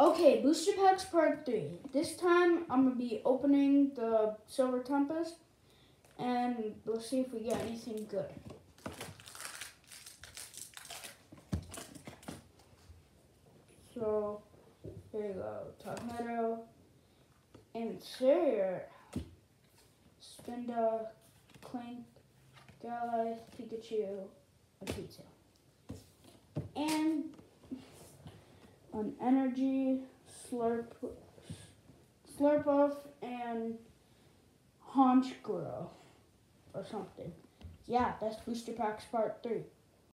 Okay, Booster Packs Part 3. This time I'm going to be opening the Silver Tempest and we'll see if we get anything good. So, here you go. Tornado, Interior, Spinda, Klink, Galley, Pikachu, and Pizza. And an energy slurp slurp off and haunch grow or something. Yeah, that's booster packs part three.